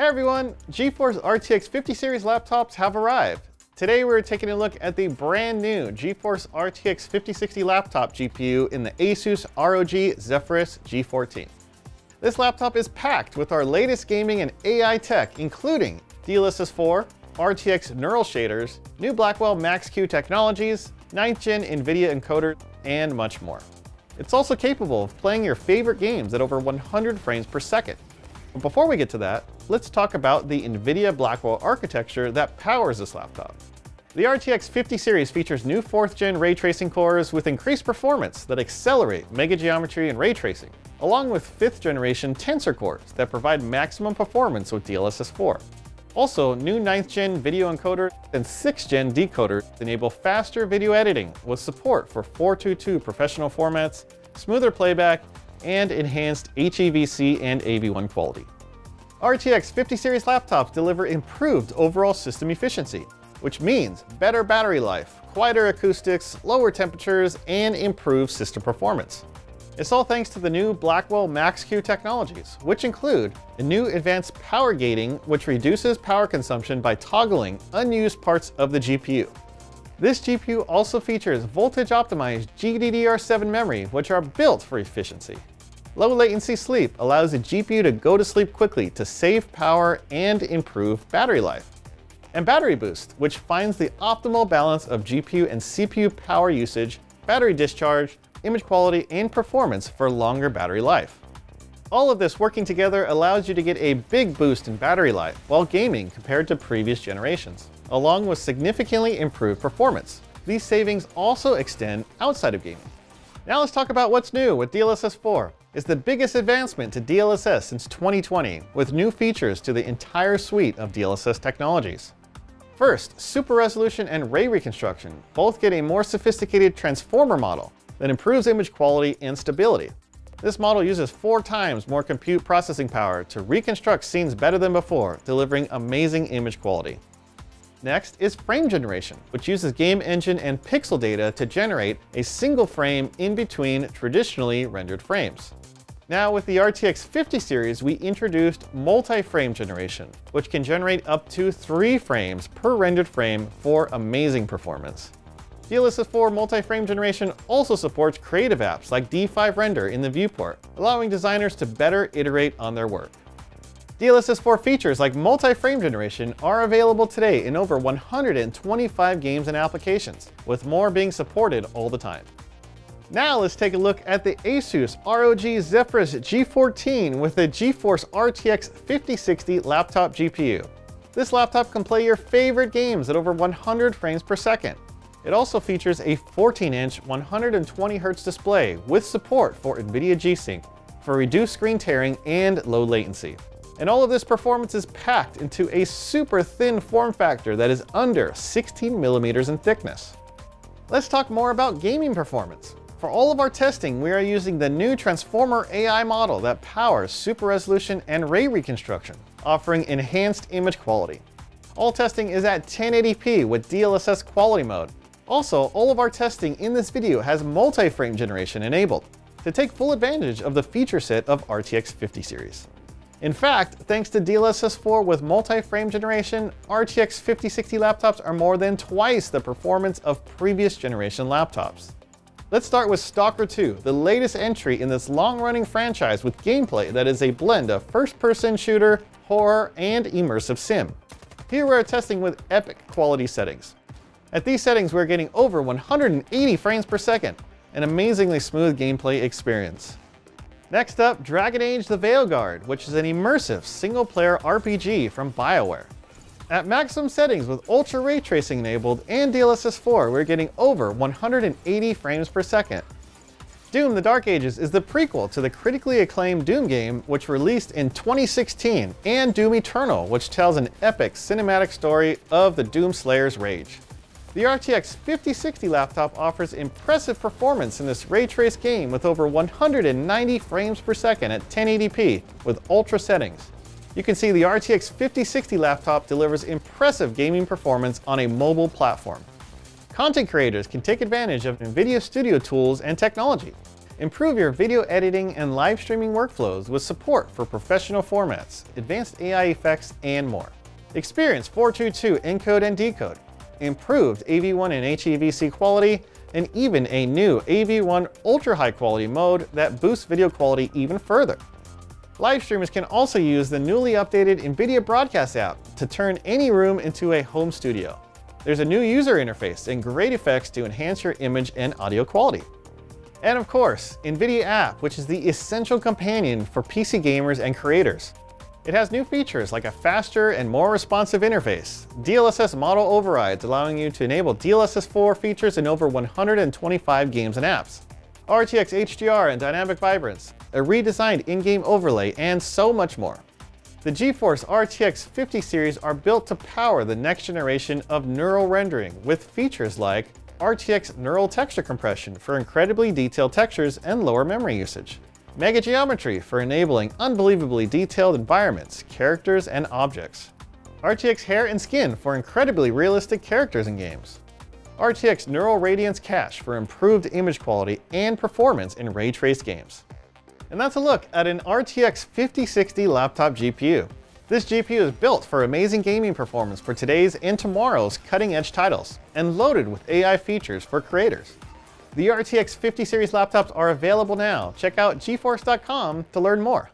Hey everyone, GeForce RTX 50 series laptops have arrived. Today we're taking a look at the brand new GeForce RTX 5060 laptop GPU in the Asus ROG Zephyrus G14. This laptop is packed with our latest gaming and AI tech, including DLSS 4, RTX neural shaders, new Blackwell Max-Q technologies, 9th gen NVIDIA encoder, and much more. It's also capable of playing your favorite games at over 100 frames per second. But before we get to that, let's talk about the NVIDIA Blackwell architecture that powers this laptop. The RTX 50 series features new 4th gen ray tracing cores with increased performance that accelerate mega geometry and ray tracing, along with 5th generation tensor cores that provide maximum performance with DLSS 4. Also, new 9th gen video encoder and 6th gen decoder enable faster video editing with support for 422 professional formats, smoother playback, and enhanced HEVC and AV1 quality. RTX 50 series laptops deliver improved overall system efficiency, which means better battery life, quieter acoustics, lower temperatures, and improved system performance. It's all thanks to the new Blackwell Max-Q technologies, which include a new advanced power gating, which reduces power consumption by toggling unused parts of the GPU. This GPU also features voltage-optimized GDDR7 memory, which are built for efficiency. Low latency sleep allows the GPU to go to sleep quickly to save power and improve battery life. And Battery Boost, which finds the optimal balance of GPU and CPU power usage, battery discharge, image quality, and performance for longer battery life. All of this working together allows you to get a big boost in battery life while gaming compared to previous generations, along with significantly improved performance. These savings also extend outside of gaming. Now let's talk about what's new with DLSS 4 is the biggest advancement to DLSS since 2020, with new features to the entire suite of DLSS technologies. First, super resolution and ray reconstruction both get a more sophisticated transformer model that improves image quality and stability. This model uses four times more compute processing power to reconstruct scenes better than before, delivering amazing image quality. Next is frame generation, which uses game engine and pixel data to generate a single frame in between traditionally rendered frames. Now with the RTX 50 series, we introduced multi-frame generation, which can generate up to three frames per rendered frame for amazing performance. DLSS 4 multi-frame generation also supports creative apps like D5 Render in the viewport, allowing designers to better iterate on their work. DLSS 4 features like multi-frame generation are available today in over 125 games and applications, with more being supported all the time. Now let's take a look at the Asus ROG Zephyrus G14 with the GeForce RTX 5060 laptop GPU. This laptop can play your favorite games at over 100 frames per second. It also features a 14-inch 120Hz display with support for NVIDIA G-Sync for reduced screen tearing and low latency. And all of this performance is packed into a super thin form factor that is under 16 millimeters in thickness. Let's talk more about gaming performance. For all of our testing, we are using the new Transformer AI model that powers super resolution and ray reconstruction, offering enhanced image quality. All testing is at 1080p with DLSS quality mode. Also, all of our testing in this video has multi-frame generation enabled to take full advantage of the feature set of RTX 50 series. In fact, thanks to DLSS 4 with multi-frame generation, RTX 5060 laptops are more than twice the performance of previous generation laptops. Let's start with Stalker 2, the latest entry in this long-running franchise with gameplay that is a blend of first-person shooter, horror, and immersive sim. Here we're testing with epic quality settings. At these settings, we're getting over 180 frames per second, an amazingly smooth gameplay experience. Next up, Dragon Age The Veilguard, which is an immersive single-player RPG from BioWare. At maximum settings with Ultra Ray Tracing enabled and DLSS 4, we're getting over 180 frames per second. Doom The Dark Ages is the prequel to the critically acclaimed Doom game, which released in 2016, and Doom Eternal, which tells an epic cinematic story of the Doom Slayer's rage. The RTX 5060 laptop offers impressive performance in this ray trace game with over 190 frames per second at 1080p with ultra settings. You can see the RTX 5060 laptop delivers impressive gaming performance on a mobile platform. Content creators can take advantage of NVIDIA Studio tools and technology. Improve your video editing and live streaming workflows with support for professional formats, advanced AI effects, and more. Experience 422 encode and decode, improved AV1 and HEVC quality, and even a new AV1 ultra high quality mode that boosts video quality even further. Live streamers can also use the newly updated NVIDIA Broadcast app to turn any room into a home studio. There's a new user interface and great effects to enhance your image and audio quality. And of course, NVIDIA App, which is the essential companion for PC gamers and creators. It has new features like a faster and more responsive interface, DLSS model overrides allowing you to enable DLSS 4 features in over 125 games and apps, RTX HDR and dynamic vibrance, a redesigned in-game overlay, and so much more. The GeForce RTX 50 series are built to power the next generation of neural rendering with features like RTX Neural Texture Compression for incredibly detailed textures and lower memory usage. Mega Geometry for enabling unbelievably detailed environments, characters, and objects. RTX Hair and Skin for incredibly realistic characters and games. RTX Neural Radiance Cache for improved image quality and performance in ray traced games. And that's a look at an RTX 5060 laptop GPU. This GPU is built for amazing gaming performance for today's and tomorrow's cutting edge titles, and loaded with AI features for creators. The RTX 50 series laptops are available now. Check out geforce.com to learn more.